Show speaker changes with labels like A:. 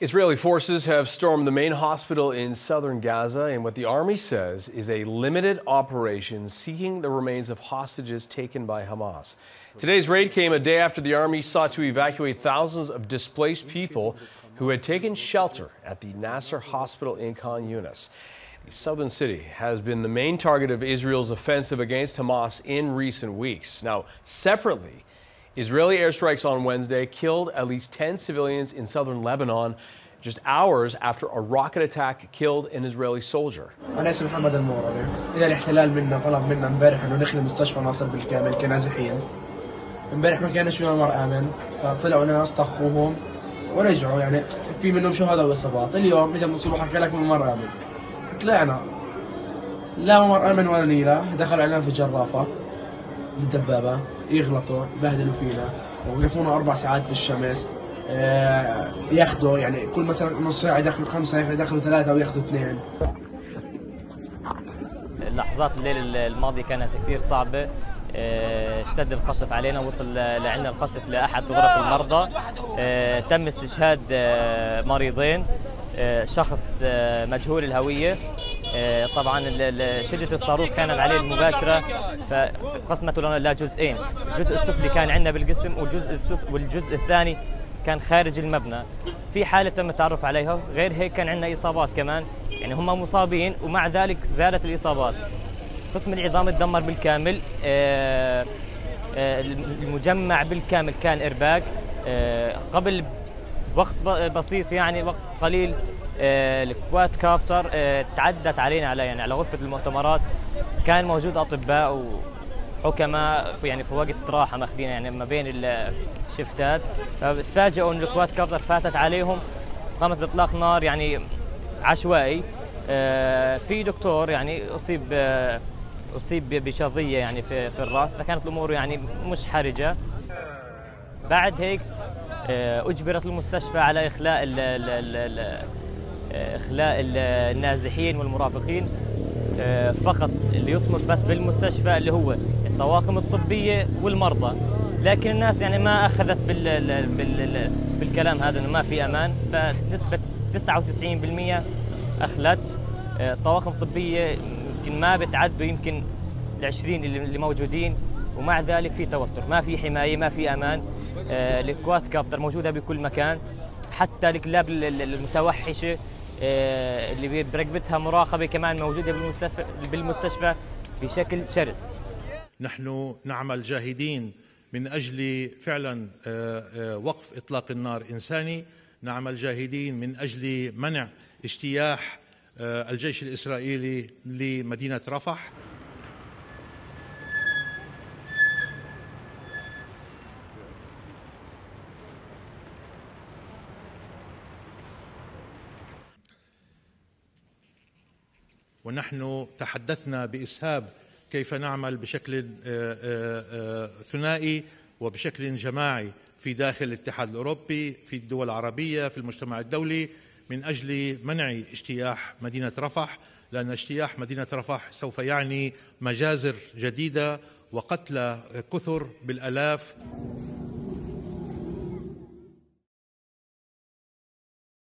A: Israeli forces have stormed the main hospital in southern Gaza in what the army says is a limited operation seeking the remains of hostages taken by Hamas. Today's raid came a day after the army sought to evacuate thousands of displaced people who had taken shelter at the Nasser Hospital in Khan Yunis. The southern city has been the main target of Israel's offensive against Hamas in recent weeks. Now, separately, Israeli airstrikes on Wednesday killed at least 10 civilians in southern Lebanon just hours after a rocket attack killed an Israeli soldier.
B: أنا اسمي محمد المورلي إذا الاحتلال منا طلب منا امبارح إنه نخلي مستشفى ناصر بالكامل كنازحين امبارح ما كانش فينا ممر آمن فطلعوا ناس طخوهم ورجعوا يعني في منهم شهداء وإصابات اليوم إجا مصيبة حكى لك ممر آمن طلعنا لا ممر آمن ولا نيلة دخلوا علينا في جرافة بالدبابة يغلطوا يبهدلوا فينا وقفونا أربع ساعات بالشمس. آه، ياخذوا يعني كل مثلا نص ساعة يدخلوا خمسة يدخلوا ثلاثة وياخذوا اثنين.
C: لحظات الليل الماضي كانت كثير صعبة. آه، اشتد القصف علينا وصل لعنا القصف لأحد غرف المرضى. آه، تم استشهاد مريضين. شخص آه، مجهول الهوية. آه، طبعا شدة الصاروخ كانت عليه المباشرة فقسمته لنا إلى جزئين. الجزء السفلي كان عندنا بالقسم والجزء السف والجزء الثاني كان خارج المبنى. في حالة تم التعرف عليها. غير هيك كان عندنا إصابات كمان. يعني هم مصابين ومع ذلك زادت الإصابات. قسم العظام تدمر بالكامل. آه، آه، المجمع بالكامل كان إرباك. آه، قبل وقت بسيط يعني وقت قليل آه، الكواد كابتر آه، تعدت علينا على يعني على غرفة المؤتمرات. كان موجود أطباء وحكماء يعني في وقت راحة ماخذين يعني ما بين الشفتات. فتفاجئوا أن الكواد كابتر فاتت عليهم قامت بإطلاق نار يعني عشوائي. آه، في دكتور يعني أصيب آه، أصيب بشظية يعني في في الرأس فكانت الأمور يعني مش حرجة. بعد هيك آه، أجبرت المستشفى على إخلاء ال ال ال ال آه، إخلاء ال- النازحين والمرافقين آه، فقط اللي يصمت بس بالمستشفى اللي هو الطواقم الطبية والمرضى. لكن الناس يعني ما أخذت بال ال- بال ال- بالكلام هذا إنه ما في أمان. فنسبة 99% أخلت. آه، الطواقم الطبية يمكن ما بتعدوا يمكن ال 20 اللي اللي موجودين. ومع ذلك في توتر. ما في حماية ما في أمان. آه، الكواد كابتر موجودة بكل مكان. حتى الكلاب ال- ال- المتوحشة آه، اللي برقبتها مراقبة كمان موجودة بالمستشفى بالمستشفى بشكل شرس.
D: نحن نعمل جاهدين من أجل فعلا آه، آه، وقف إطلاق النار إنساني. نعمل جاهدين من أجل منع اجتياح آه، الجيش الإسرائيلي لمدينة رفح. ونحن تحدثنا بإسهاب كيف نعمل بشكل آه، آه، آه، ثنائي وبشكل جماعي في داخل الاتحاد الأوروبي في الدول العربية في المجتمع الدولي من أجل منع اجتياح مدينة رفح لأن اجتياح مدينة رفح سوف يعني مجازر جديدة وقتلى كثر بالألاف